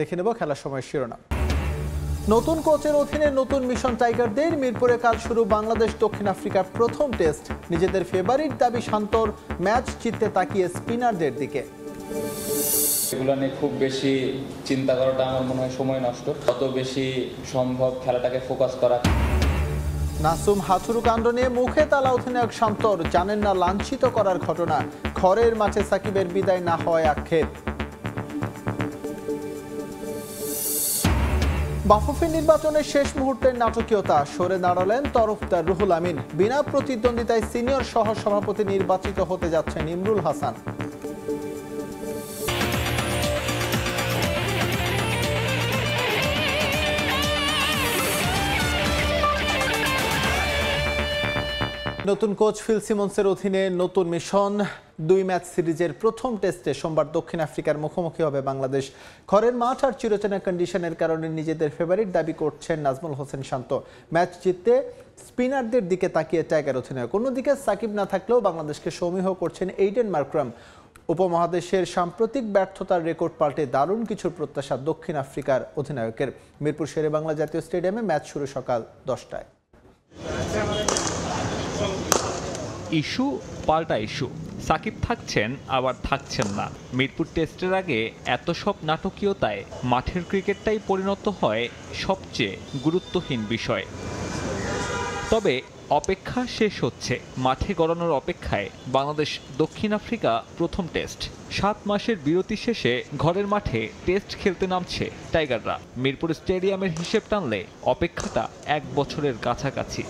দেখে নেব খেলার সময় শিরোনাম। নতুন কোচের অধীনে নতুন মিশন টাইগারদের মিরপুরে কাল শুরু বাংলাদেশ দক্ষিণ আফ্রিকার প্রথম টেস্ট। নিজেদের ফেভারিট দাবি শান্তর ম্যাচ জিততে তাকিয়ে স্পিনারদের দিকে। এগুলো নিয়ে খুব বেশি চিন্তা করাটা আমার মনে হয় সময় নষ্ট। যত বেশি সম্ভব খেলাটাকে ফোকাস করা। নাসুম হাথুরু কাণ্ড নিয়ে মুখে তালা অধিনায়ক শান্তর জানেন না লাঞ্ছিত করার ঘটনা। খড়ের মাঠে সাকিবের বিদায় না হয় আক্ষেপ। বাফুফে নির্বাচনের শেষ মুহূর্তের নাটকীয়তা সরে দাঁড়ালেন তরফদার রুহুল আমিন। বিনা প্রতিদ্বন্দ্বিতায় সিনিয়র সহ সভাপতি নির্বাচিত হতে যাচ্ছেন ইমরুল হাসান। নতুন কোচ ফিল সিমন্সের অধীনে নতুন মিশন। দুই ম্যাচ সিরিজের প্রথম টেস্টে সোমবার দক্ষিণ আফ্রিকার মুখোমুখি হবে বাংলাদেশ। ঘরের মাঠ আর চিরচেনা কন্ডিশনের কারণে নিজেদের ফেভারিট দাবি করছেন নাজমুল হোসেন শান্ত। ম্যাচ জিততে স্পিনারদের দিকে তাকিয়ে টাইগার অধিনায়ক। অন্যদিকে সাকিব না থাকলেও বাংলাদেশকে সমীহ করছেন এইডেন মার্ক্রাম উপমহাদেশের সাম্প্রতিক ব্যর্থতার রেকর্ড পাল্টে দারুণ কিছুর প্রত্যাশা দক্ষিণ আফ্রিকার অধিনায়কের। মিরপুর শেরে বাংলা জাতীয় স্টেডিয়ামে ম্যাচ শুরু সকাল দশটায়। ইস্যু পাল্টা ইস্যু। সাকিব থাকছেন, আবার থাকছেন না। মিরপুর টেস্টের আগে এত সব নাটকীয়তায় মাঠের ক্রিকেটটাই পরিণত হয় সবচেয়ে গুরুত্বহীন বিষয়। তবে অপেক্ষা শেষ হচ্ছে। মাঠে গড়ানোর অপেক্ষায় বাংলাদেশ দক্ষিণ আফ্রিকা প্রথম টেস্ট। সাত মাসের বিরতি শেষে ঘরের মাঠে টেস্ট খেলতে নামছে টাইগাররা। মিরপুর স্টেডিয়ামের হিসেব টানলে অপেক্ষাটা এক বছরের কাছাকাছি।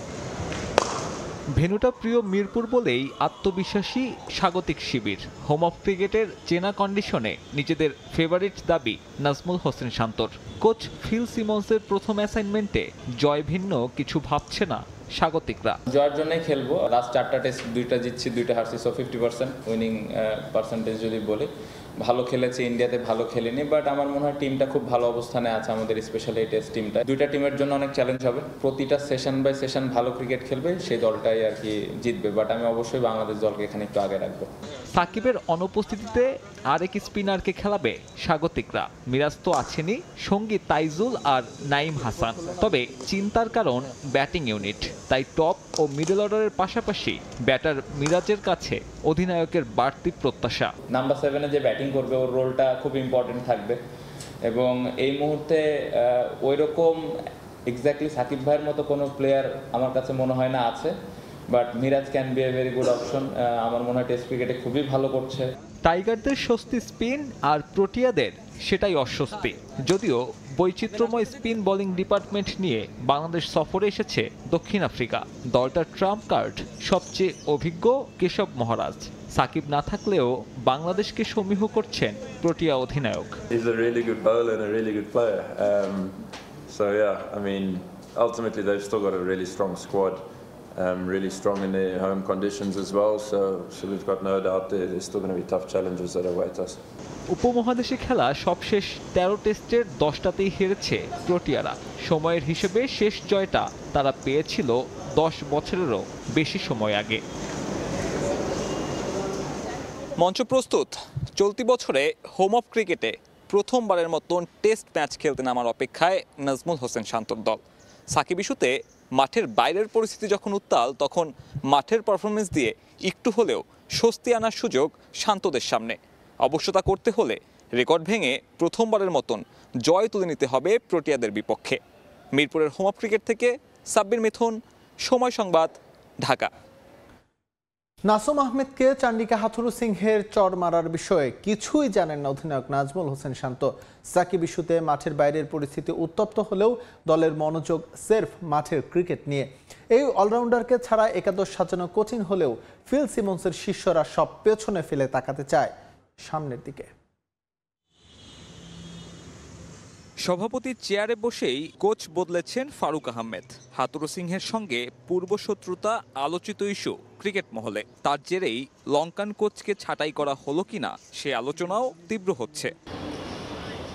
ভেনুটা প্রিয় মিরপুর বলেই আত্মবিশ্বাসী স্বাগতিক শিবির। হোম অফ ক্রিকেটের চেনা কন্ডিশনে নিজেদের ফেভারিট দাবি নাজমুল হোসেন শান্তর। কোচ ফিল সিমন্সের প্রথম অ্যাসাইনমেন্টে জয় ভিন্ন কিছু ভাবছে না স্বাগতিকরা। জয়ের জন্যই খেলব। লাস্ট চারটা টেস্ট দুইটা জিতছি, দুইটা হারছি so fifty percent winning percentage যদি বলি। ভালো খেলেছে ইন্ডিয়াতে ভালো খেলেনি বাট আমার মনে হয় টিমটা খুব ভালো অবস্থানে আছে, আমাদের স্পেশালি এই টেস্ট টিমটা দুইটা টিমের জন্য অনেক চ্যালেঞ্জ হবে। প্রতিটা সেশন বাই সেশন ভালো ক্রিকেট খেলবে, সেই দলটাই আর কি জিতবে বাট আমি অবশ্যই বাংলাদেশ দলকে এখানে একটু আগে রাখব। সাকিবের অনুপস্থিতিতে আরেক স্পিনারকে খেলাবে স্বাগতিকরা। মিরাজ তো আছেনই, সঙ্গী তাইজুল আর নাইম হাসান। তবে চিন্তার কারণ ব্যাটিং ইউনিট। তাই টপ ও মিডল অর্ডারের পাশাপাশি ব্যাটার মিরাজের কাছে অধিনায়কের বাড়তি প্রত্যাশা। নাম্বার সেভেনে যে ব্যাটিং করবে, ওর রোলটা খুব ইম্পর্টেন্ট থাকবে। এবং এই মুহূর্তে ওইরকম এক্স্যাক্টলি সাকিব ভাইয়ের মতো কোনো প্লেয়ার আমার কাছে মনে হয় না আছে। But Miraz can be a very good option আমার মনে হয় টেস্ট ক্রিকেটে খুবই ভালো করছে। টাইগারদের স্বস্তি স্পিন আর প্রোটিয়াদের সেটাই অস্বস্তি। যদিও বৈচিত্র্যময় স্পিন বোলিং ডিপার্টমেন্ট নিয়ে বাংলাদেশ সফরে এসেছে দক্ষিণ আফ্রিকা। দলটার ট্রাম্প কার্ড সবচেয়ে অভিজ্ঞ কেশব মহারাজ। সাকিব না থাকলেও বাংলাদেশকে সমীহ করছেন প্রোটিয়া অধিনায়ক। He's a really good bowler and a really good player. Um, so yeah, I mean, ultimately they've still got a really strong squad, um, really strong in their home conditions as well. So, so we've got no doubt there, there's still going to be tough challenges that await us. উপমহাদেশে খেলা সবশেষ তেরো টেস্টের দশটাতেই হেরেছে প্রোটিয়ারা সময়ের হিসেবে শেষ জয়টা তারা পেয়েছিল দশ বছরেরও বেশি সময় আগে মঞ্চ প্রস্তুত চলতি বছরে হোম অফ ক্রিকেটে প্রথমবারের মতন টেস্ট ম্যাচ খেলতে নামার অপেক্ষায় নাজমুল হোসেন শান্তর দল সাকিব ইস্যুতে মাঠের বাইরের পরিস্থিতি যখন উত্তাল, তখন মাঠের পারফরমেন্স দিয়ে একটু হলেও স্বস্তি আনার সুযোগ শান্তদের সামনে। অবশ্য তা করতে হলে রেকর্ড ভেঙে প্রথমবারের মতন জয় তুলে নিতে হবে প্রোটিয়াদের বিপক্ষে। মিরপুরের হোম অফ ক্রিকেট থেকে সাব্বির মিথুন, সময় সংবাদ, ঢাকা। নাসুম আহমেদকে চান্ডিকা হাথুরু সিংহের চর মারার বিষয়ে কিছুই জানেন না অধিনায়ক নাজমুল হোসেন শান্ত। সাকিব ইস্যুতে মাঠের বাইরের পরিস্থিতি উত্তপ্ত হলেও দলের মনোযোগ সেরফ মাঠের ক্রিকেট নিয়ে। এই অলরাউন্ডারকে ছাড়া একাদশ সাজানো কঠিন হলেও ফিল সিমন্সের শিষ্যরা সব পেছনে ফেলে তাকাতে চায় সামনের দিকে। সভাপতির চেয়ারে বসেই কোচ বদলেছেন ফারুক আহমেদ। হাতুরু সিংহের সঙ্গে পূর্বশত্রুতা আলোচিত ইস্যু ক্রিকেট মহলে। তার জেরেই লঙ্কান কোচকে ছাঁটাই করা হলো কিনা সে আলোচনাও তীব্র হচ্ছে।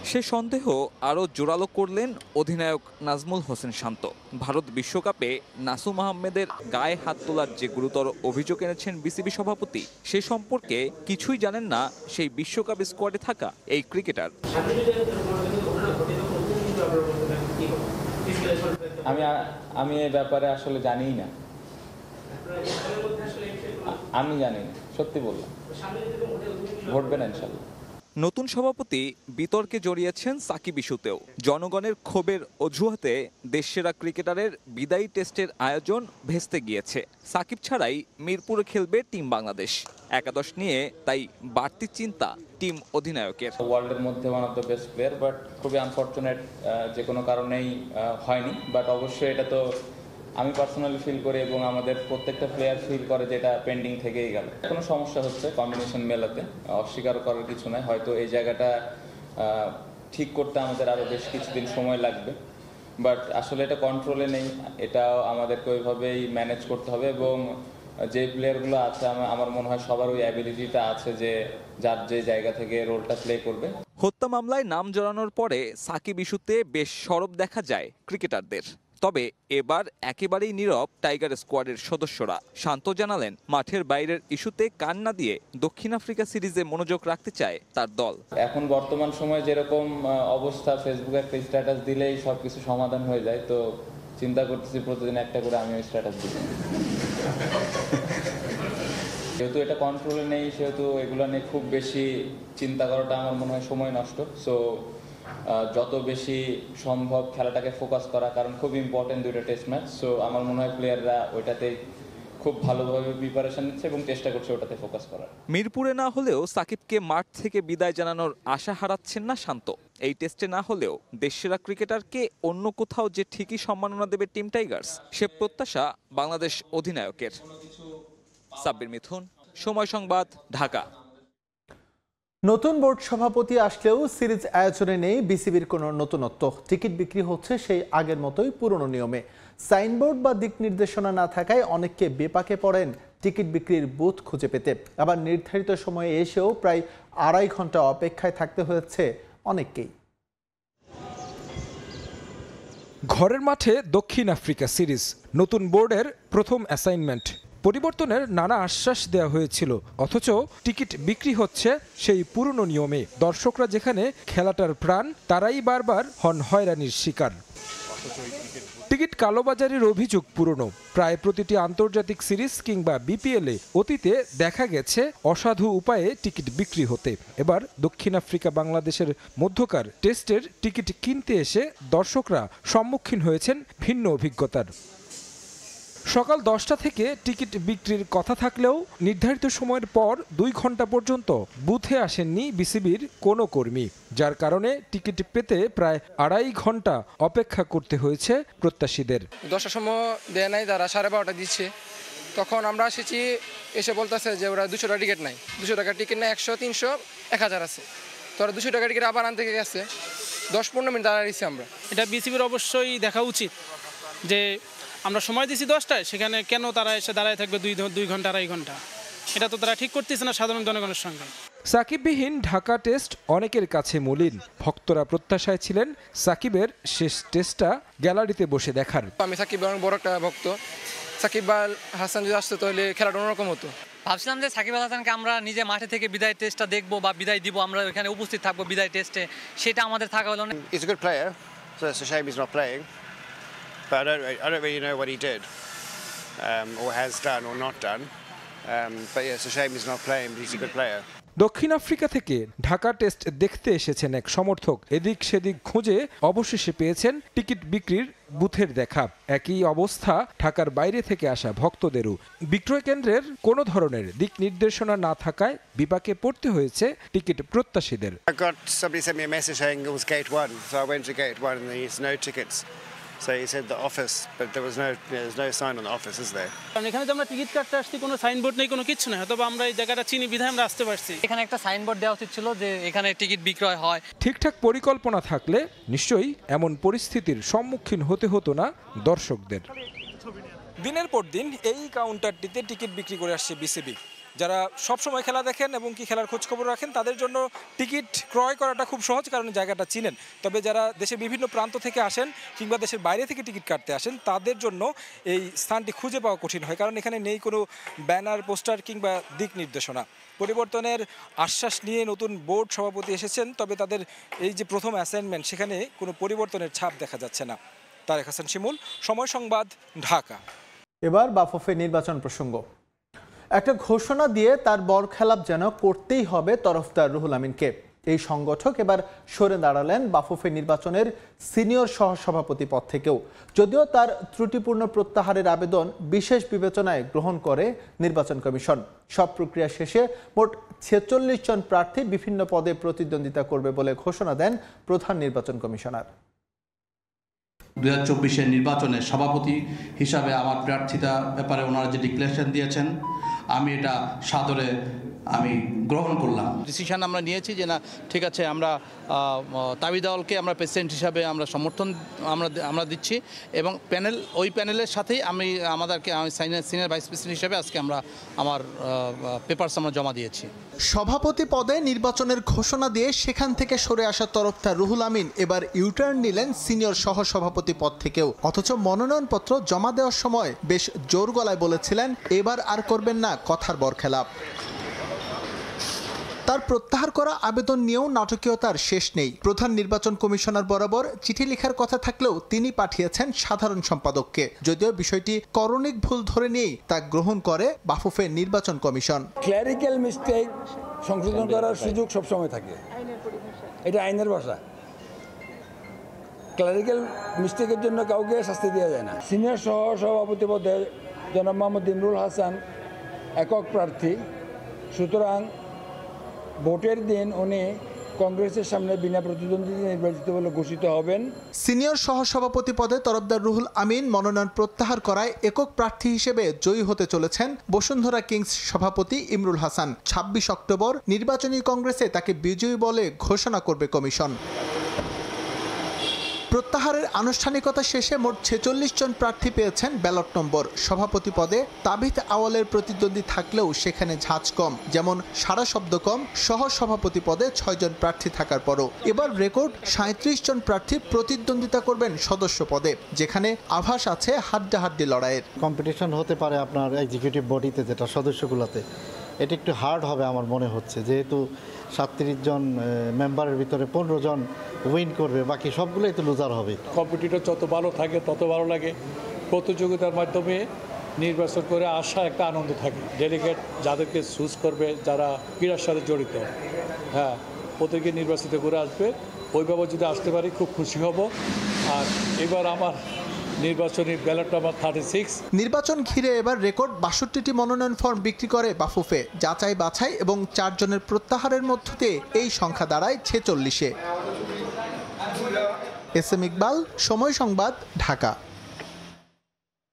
সে সন্দেহ আরও জোরালো করলেন অধিনায়ক নাজমুল হোসেন শান্ত। ভারত বিশ্বকাপে নাসুম আহমেদের গায়ে হাত তোলার যে গুরুতর অভিযোগ এনেছেন বিসিবি সভাপতি, সে সম্পর্কে কিছুই জানেন না সেই বিশ্বকাপ স্কোয়াডে থাকা এই ক্রিকেটার। আমি আমি এ ব্যাপারে আসলে জানিই না। আমি জানি সত্যি বললাম। ঘটবে না ইনশাল্লাহ। নতুন সভাপতি বিতর্কে জড়িয়েছেন সাকিব ইস্যুতেও। জনগণের ক্ষোভের অজুহাতে দেশসেরা ক্রিকেটারের বিদায়ী টেস্টের আয়োজন ভেস্তে গিয়েছে। সাকিব ছাড়াই মিরপুরে খেলবে টিম বাংলাদেশ। একাদশ নিয়ে তাই বাড়তি চিন্তা টিম অধিনায়কের। ওয়ার্ল্ডের মধ্যে one of the best player but খুবই আনফর্চুনেট যে কোনো কারণেই হয়নি বাট অবশ্যই এটা তো আমি পার্সোনালি ফিল করি এবং আমাদের প্রত্যেকটা প্লেয়ার ফিল করে যেটা পেন্ডিং থেকেই গেল। কোনো সমস্যা হচ্ছে কম্বিনেশন মেলাতে, অস্বীকার করার কিছু নাই। হয়তো এই জায়গাটা ঠিক করতে আমাদের আরও বেশ কিছুদিন সময় লাগবে। বাট আসলে এটা কন্ট্রোলে নেই। এটাও আমাদেরকে ওইভাবেই ম্যানেজ করতে হবে এবং যে প্লেয়ারগুলো আছে, আমার মনে হয় সবার ওই অ্যাবিলিটিটা আছে যে যার যে জায়গা থেকে রোলটা প্লে করবে। হত্যা মামলায় নাম জড়ানোর পরে সাকিব ইস্যুতে বেশ সরব দেখা যায় ক্রিকেটারদের। তবে এবার একেবারেই নীরব টাইগার স্কোয়াডের সদস্যরা। শান্ত জানালেন, মাঠের বাইরের ইস্যুতে কান না দিয়ে দক্ষিণ আফ্রিকা সিরিজে মনোযোগ রাখতে চায় তার দল। এখন বর্তমান সময়ে যেরকম অবস্থা ফেসবুকে একটা স্ট্যাটাস দিলেই সব কিছু সমাধান হয়ে যায়, তো চিন্তা করতেছি প্রতিদিন একটা করে আমিও স্ট্যাটাস দিব যেহেতু এটা কন্ট্রোলে নেই, সেহেতু এগুলো নিয়ে খুব বেশি চিন্তা করাটা আমার মনে হয় সময় নষ্ট সো যত বেশি সম্ভব খেলাটাকে ফোকাস করা, কারণ খুব ইম্পর্টেন্ট দুইটা টেস্ট ম্যাচ সো আমার মনে হয় প্লেয়াররা ওইটাতে খুব ভালোভাবে প্রিপারেশন নিচ্ছে এবং চেষ্টা করছে ওটাতে ফোকাস করার। মিরপুরে না হলেও সাকিবকে মাঠ থেকে বিদায় জানানোর আশা হারাচ্ছেন না শান্ত। এই টেস্টে না হলেও দেশসেরা ক্রিকেটারকে অন্য কোথাও যে ঠিকই সম্মাননা দেবে টিম টাইগার্স সে প্রত্যাশা বাংলাদেশ অধিনায়কের। সাব্বির মিথুন, সময় সংবাদ, ঢাকা। নতুন বোর্ড সভাপতি আসলেও সিরিজ আয়োজনে নেই বিসিবির কোনো নতুনত্ব। টিকিট বিক্রি হচ্ছে সেই আগের মতোই পুরনো নিয়মে। সাইনবোর্ড বা দিক নির্দেশনা না থাকায় অনেককে বেপাকে পড়েন টিকিট বিক্রির বুথ খুঁজে পেতে। আবার নির্ধারিত সময়ে এসেও প্রায় আড়াই ঘণ্টা অপেক্ষায় থাকতে হয়েছে অনেককেই। ঘরের মাঠে দক্ষিণ আফ্রিকা সিরিজ, নতুন বোর্ডের প্রথম অ্যাসাইনমেন্ট পরিবর্তনের নানা আশ্বাস দেওয়া হয়েছিল, অথচ টিকিট বিক্রি হচ্ছে সেই পুরনো নিয়মে। দর্শকরা যেখানে খেলাটার প্রাণ, তারাই বারবার হন হয়রানির শিকার। টিকিট কালোবাজারের অভিযোগ পুরনো। প্রায় প্রতিটি আন্তর্জাতিক সিরিজ কিংবা বিপিএলে অতীতে দেখা গেছে অসাধু উপায়ে টিকিট বিক্রি হতে। এবার দক্ষিণ আফ্রিকা বাংলাদেশের মধ্যকার টেস্টের টিকিট কিনতে এসে দর্শকরা সম্মুখীন হয়েছেন ভিন্ন অভিজ্ঞতার। সকাল দশটা থেকে টিকিট বিক্রির কথা থাকলেও নির্ধারিত সময়ের পর দুই ঘণ্টা পর্যন্ত বুথে আসেননি বিসিবির কোনো কর্মী যার কারণে টিকিট পেতে প্রায় আড়াই ঘণ্টা অপেক্ষা করতে হয়েছে প্রত্যাশীদের। দশটার সময় দেয় নাই তারা সাড়ে বারোটা দিচ্ছে। তখন আমরা এসেছি এসে বলতেছে যে ওরা দুশো টাকা টিকিট নাই। দুশো টাকা টিকিট নাই একশো তিনশো এক হাজার আছে। তো ওরা দুশো টাকা টিকিট আবার আনতে গেছে। দশ পনেরো মিনিট দাঁড়িয়েছি আমরা। এটা বিসিবির অবশ্যই দেখা উচিত যে আমরা সময় দিছি দশটায় সেখানে কেন তারা এসে দাঁড়ায় থাকবে দুই দুই ঘণ্টা আড়াই ঘণ্টা? এটা তো তারা ঠিক করতেছে না সাধারণ জনগণের সঙ্গে। সাকিববিহীন ঢাকা টেস্ট অনেকের কাছে মলিন। ভক্তরা প্রত্যাশায় ছিলেন সাকিবের শেষ টেস্টটা গ্যালারিতে বসে দেখার। আমি সাকিব অনেক বড় একটা ভক্ত। সাকিব আল হাসান যদি আসতো তাহলে খেলাটা অন্যরকম হতো। ভাবছিলাম যে সাকিব আল হাসানকে আমরা নিজে মাঠে থেকে বিদায় টেস্টটা দেখব বা বিদায় দিব আমরা ওখানে উপস্থিত থাকব বিদায় টেস্টে। সেটা আমাদের থাকা হলো না। Player, so it's a shame he's not playing. But I don't, I don't really know what he did, um, or has done, or not done. Um, but yeah, it's a shame he's not playing, but he's a good player. দক্ষিণ Africa থেকে Dhaka test দেখতে এসেছেন এক সমর্থক এদিক সেদিক খুঁজে অবশেষে পেয়েছেন টিকিট বিক্রির বুথের দেখা একই অবস্থা ঢাকার বাইরে থেকে আসা ভক্তদেরও বিক্রয় কেন্দ্রের কোনো ধরনের দিক নির্দেশনা না থাকায় বিপাকে পড়তে হয়েছে টিকিট প্রত্যাশীদের I got somebody sent me a message saying it was gate one, so I went to gate one and there's no tickets. So he said the office, but there was no, there's no sign on the office, is there? কারণ এখানে যে আমরা ticket কাটতে আসছি কোনো signboard নেই কোনো কিছু নেই হয়তো আমরা এই জায়গাটা চিনি বিধায় আমরা আসতে পারছি। এখানে একটা সাইনবোর্ড দেওয়া উচিত ছিল যে এখানে টিকিট বিক্রয় হয়। ঠিকঠাক পরিকল্পনা থাকলে নিশ্চয়ই এমন পরিস্থিতির সম্মুখীন হতে হতো না দর্শকদের। দিনের পর দিন এই কাউন্টারটিতে টিকিট বিক্রি করে আসছে বিসিবি। যারা সবসময় খেলা দেখেন এবং কি খেলার খোঁজ খবর রাখেন, তাদের জন্য টিকিট ক্রয় করাটা খুব সহজ কারণ জায়গাটা চিনেন। তবে যারা দেশের বিভিন্ন প্রান্ত থেকে আসেন কিংবা দেশের বাইরে থেকে টিকিট কাটতে আসেন, তাদের জন্য এই স্থানটি খুঁজে পাওয়া কঠিন হয়, কারণ এখানে নেই কোনো ব্যানার, পোস্টার কিংবা দিক নির্দেশনা। পরিবর্তনের আশ্বাস নিয়ে নতুন বোর্ড সভাপতি এসেছেন, তবে তাদের এই যে প্রথম অ্যাসাইনমেন্ট সেখানে কোনো পরিবর্তনের ছাপ দেখা যাচ্ছে না। তারেক হাসান শিমুল, সময় সংবাদ, ঢাকা। এবার বাফুফে নির্বাচন প্রসঙ্গ। একটা ঘোষণা দিয়ে তার বরখেলাপ যেন করতেই হবে তরফদার রুহুল আমিনকে। এই সংগঠক এবার সরে দাঁড়ালেন বাফুফে নির্বাচনের সিনিয়র সহসভাপতি পদ থেকেও। যদিও তার ত্রুটিপূর্ণ প্রত্যাহারের আবেদন বিশেষ বিবেচনায় গ্রহণ করে নির্বাচন কমিশন। সব প্রক্রিয়া শেষে মোট ছেচল্লিশ জন প্রার্থী বিভিন্ন পদে প্রতিদ্বন্দ্বিতা করবে বলে ঘোষণা দেন প্রধান নির্বাচন কমিশনার। দু হাজার নির্বাচনে সভাপতি হিসাবে আমার প্রার্থিতা ব্যাপারে ওনারা যে ডিক্লারেশন দিয়েছেন আমি এটা সাদরে আমি গ্রহণ করলাম। ডিসিশন আমরা নিয়েছি যে না ঠিক আছে আমরা তাবি দলকে আমরা প্রেসিডেন্ট হিসাবে আমরা সমর্থন আমরা আমরা দিচ্ছি এবং প্যানেল ওই প্যানেলের সাথেই আমি আমাদেরকে আমি সিনিয়র ভাইস প্রেসিডেন্ট হিসাবে আজকে আমরা আমার পেপারস আমরা জমা দিয়েছি। সভাপতি পদে নির্বাচনের ঘোষণা দিয়ে সেখান থেকে সরে আসা তরফদার রুহুল আমিন এবার ইউটার্ন নিলেন সিনিয়র সহসভাপতি পদ থেকেও। অথচ মনোনয়নপত্র জমা দেওয়ার সময় বেশ জোর গলায় বলেছিলেন এবার আর করবেন না কথার বরখেলাপ। তার প্রত্যাহার করা আবেদন নিয়েও নাটকীয়তার শেষ নেই। প্রধান নির্বাচন কমিশনার বরাবর চিঠি লেখার কথা থাকলেও তিনি পাঠিয়েছেন সাধারণ সম্পাদককে। যদিও বিষয়টি করণিক ভুল ধরে নিয়েই তা গ্রহণ করে বাফুফে নির্বাচন কমিশন। ক্ল্যারিক্যাল মিস্টেক সংশোধন করার সুযোগ সবসময় থাকে। এটা আইনের ভাষা। ক্লারিক্যাল মিস্টেকের জন্য কাউকে শাস্তি দেওয়া যায় না। সিনিয়র সহ সভাপতি পদে জনাব মোহাম্মদ ইমরুল হাসান একক প্রার্থী। সুতরাং ভোটের দিন উনি কংগ্রেসের সামনে বিনা প্রতিদ্বন্দ্বিতা নির্বাচিত বলে ঘোষিত হবেন। সিনিয়র সহসভাপতি পদে তরফদার রুহুল আমিন মনোনয়ন প্রত্যাহার করায় একক প্রার্থী হিসেবে জয়ী হতে চলেছেন বসুন্ধরা কিংস সভাপতি ইমরুল হাসান। ২৬ অক্টোবর নির্বাচনী কংগ্রেসে তাকে বিজয়ী বলে ঘোষণা করবে কমিশন। প্রত্যাহারের আনুষ্ঠানিকতা শেষে মোট ছেচল্লিশ জন প্রার্থী পেয়েছেন ব্যালট নম্বর। সভাপতি পদে তাবিত আওয়ালের প্রতিদ্বন্দ্বী থাকলেও সেখানে ঝাঁজ কম, যেমন সারা শব্দ কম সহ সভাপতি পদে ছয়জন প্রার্থী থাকার পরও। এবার রেকর্ড সাঁত্রিশ জন প্রার্থী প্রতিদ্বন্দ্বিতা করবেন সদস্য পদে, যেখানে আভাস আছে হাড্ডাহাড্ডি লড়াইয়ের। কম্পিটিশন হতে পারে আপনার এক্সিকিউটিভ বডিতে যেটা সদস্যগুলোতে। এটা একটু হার্ড হবে আমার মনে হচ্ছে। যেহেতু সাতত্রিশ জন মেম্বারের ভিতরে পনেরো জন উইন করবে, বাকি সবগুলোই তো লুজার হবে। কম্পিটিটর যত ভালো থাকে, তত ভালো লাগে। প্রতিযোগিতার মাধ্যমে নির্বাচন করে আসা একটা আনন্দ থাকে। ডেলিগেট যাদেরকে চুজ করবে, যারা ক্রীড়ার সাথে জড়িত হ্যাঁ ওদেরকে নির্বাচিত করে আসবে। ওইভাবে যদি আসতে পারি, খুব খুশি হব। আর এবার আমার নির্বাচনী ব্যালট নাম্বার থার্টি সিক্স নির্বাচন ঘিরে এবার রেকর্ড বাষট্টিটি মনোনয়ন ফর্ম বিক্রি করে বাফুফে। যাচাই বাছাই এবং চারজনের প্রত্যাহারের মধ্য দিয়ে এই সংখ্যা দাঁড়ায় ছেচল্লিশে। এস এম ইকবাল সময় সংবাদ ঢাকা।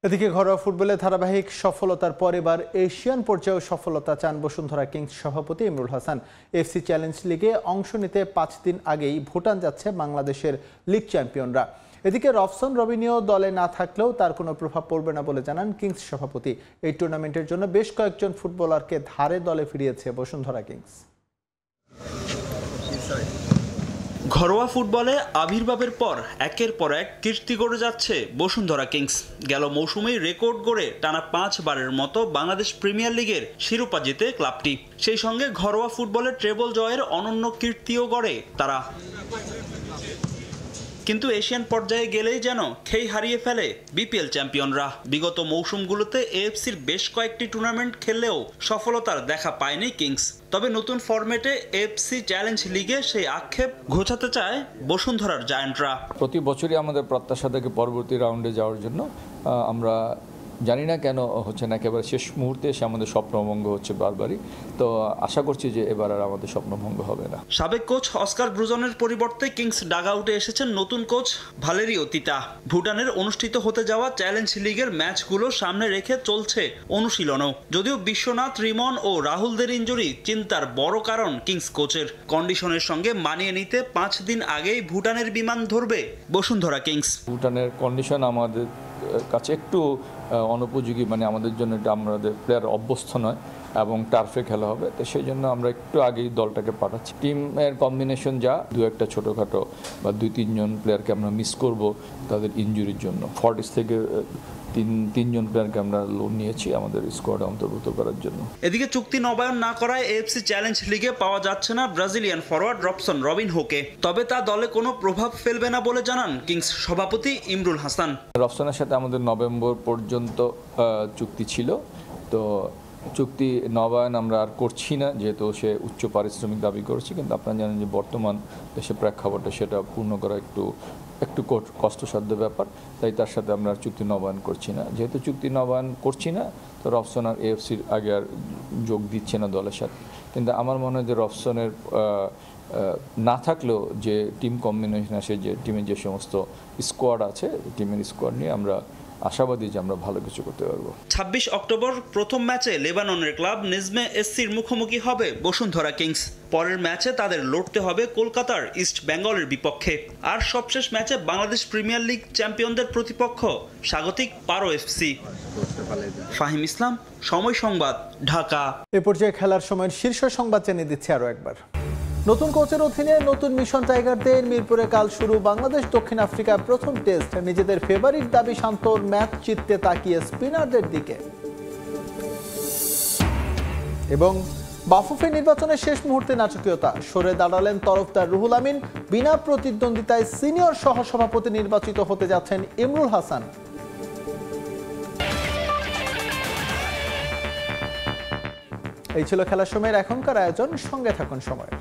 এদিকে ঘরোয়া ফুটবলে ধারাবাহিক সফলতার পর এবার এশিয়ান পর্যায়েও সফলতা চান বসুন্ধরা কিংস সভাপতি ইমরুল হাসান। এফসি চ্যালেঞ্জ লিগে অংশ নিতে পাঁচ দিন আগেই ভুটান যাচ্ছে বাংলাদেশের লিগ চ্যাম্পিয়নরা। এদিকে রফসন রবিনিও দলে না থাকলেও তার কোনো প্রভাব পড়বে না বলে জানান কিংস সভাপতি। এই টুর্নামেন্টের জন্য বেশ কয়েকজন ফুটবলারকে ধারে দলে ফিরিয়েছে বসুন্ধরা কিংস। ঘরোয়া ফুটবলে আবির্ভাবের পর একের পর এক কীর্তি গড়ে যাচ্ছে বসুন্ধরা কিংস। গেল মৌসুমেই রেকর্ড গড়ে টানা পাঁচবারের মতো বাংলাদেশ প্রিমিয়ার লিগের শিরোপা জিতে ক্লাবটি। সেই সঙ্গে ঘরোয়া ফুটবলে ট্রেবল জয়ের অনন্য কীর্তিও গড়ে তারা। কিন্তু এশিয়ান পর্যায়ে গেলেই যেন খেই হারিয়ে ফেলে বিপিএল চ্যাম্পিয়নরা। বিগত মৌসুমগুলোতে এএফসির বেশ কয়েকটি টুর্নামেন্ট খেললেও সফলতার দেখা পায়নি কিংস। তবে নতুন ফরম্যাটে এফসি চ্যালেঞ্জ লিগে সেই আক্ষেপ ঘোচাতে চায় বসুন্ধরার জায়ান্টরা। প্রতি বছরই আমাদের প্রত্যাশা থাকে পরবর্তী রাউন্ডে যাওয়ার জন্য। আমরা জানি না কেন হচ্ছে না একেবারে শেষ মুহূর্তে এসে আমাদের স্বপ্নভঙ্গ হচ্ছে বারবারই। তো আশা করছি যে এবার আর আমাদের স্বপ্নভঙ্গ হবে না। সাবেক কোচ অস্কার ব্রুজনের পরিবর্তে কিংস ডাগ আউটে এসেছেন নতুন কোচ ভালেরিও তিতা। ভুটানের অনুষ্ঠিত হতে যাওয়া চ্যালেঞ্জ লিগের ম্যাচগুলো সামনে রেখে চলছে অনুশীলনও। যদিও বিশ্বনাথ রিমন ও রাহুলদের ইঞ্জুরি চিন্তার বড় কারণ কিংস কোচের। কন্ডিশনের সঙ্গে মানিয়ে নিতে পাঁচ দিন আগেই ভুটানের বিমান ধরবে বসুন্ধরা কিংস। ভুটানের কন্ডিশন আমাদের কাছে একটু অনুপযোগী মানে আমাদের জন্য এটা আমাদের প্লেয়ার অভ্যস্ত নয়। এবং টার্ফে খেলা হবে। তো সেই জন্য আমরা একটু আগেই দলটাকে পাঠাচ্ছি। টিমের কম্বিনেশন যা দু একটা ছোটোখাটো বা দুই তিনজন প্লেয়ারকে আমরা মিস করব তাদের ইনজুরির জন্য। ফর্টিস থেকে তিন তিনজন প্লেয়ারকে আমরা লোন নিয়েছি আমাদের স্কোয়াডে অন্তর্ভুক্ত করার জন্য। এদিকে চুক্তি নবায়ন না করায় এএফসি চ্যালেঞ্জ লিগে পাওয়া যাচ্ছে না ব্রাজিলিয়ান ফরওয়ার্ড রবসন রবিন হোকে তবে তা দলে কোনো প্রভাব ফেলবে না বলে জানান কিংস সভাপতি ইমরুল হাসান। রফসানের সাথে আমাদের নভেম্বর পর্যন্ত চুক্তি ছিল। তো চুক্তি নবায়ন আমরা আর করছি না, যেহেতু সে উচ্চ পারিশ্রমিক দাবি করেছে, কিন্তু আপনারা জানেন যে বর্তমান দেশে প্রেক্ষাপটে সেটা পূর্ণ করা একটু একটু কষ্টসাধ্য ব্যাপার, তাই তার সাথে আমরা চুক্তি নবায়ন করছি না। যেহেতু চুক্তি নবায়ন করছি না, তো রফসন আর এএফসির আগে আর যোগ দিচ্ছে না দলের সাথে। কিন্তু আমার মনে হয় যে রফসনের না থাকলেও যে টিম কম্বিনেশন আসে যে টিমের যে সমস্ত স্কোয়াড আছে, টিমের স্কোয়াড নিয়ে আমরা আশাবাদী যে আমরা ভালো কিছু করতে পারব। ছাব্বিশ অক্টোবর প্রথম ম্যাচে লেবাননের ক্লাব নিজমে এসসির মুখোমুখি হবে বসুন্ধরা কিংস। পরের ম্যাচে তাদের লড়তে হবে কলকাতার ইস্ট বেঙ্গলের বিপক্ষে। আর সবশেষ ম্যাচে বাংলাদেশ প্রিমিয়ার লিগ চ্যাম্পিয়নদের প্রতিপক্ষ স্বাগতিক পারো এফসি। ফাহিম ইসলাম সময় সংবাদ ঢাকা। এ পর্যায়ে খেলার সময়ের শীর্ষ সংবাদ জানিয়ে দিচ্ছে আরও একবার। নতুন কোচের অধীনে নতুন মিশন টাইগারদের মিরপুরে কাল শুরু বাংলাদেশ, দক্ষিণ আফ্রিকার প্রথম টেস্ট। নিজেদের ফেভারিট দাবি শান্তর ম্যাচ জিততে তাকিয়ে স্পিনারদের দিকে। এবং বাফুফে নির্বাচনের শেষ মুহূর্তে নাটকীয়তা। সরে দাঁড়ালেন তরফদার রুহুল আমিন। বিনা প্রতিদ্বন্দ্বিতায় সিনিয়র সহসভাপতি নির্বাচিত হতে যাচ্ছেন ইমরুল হাসান। এই ছিল খেলার সময়ের এখনকার আয়োজন। সঙ্গে থাকুন সময়।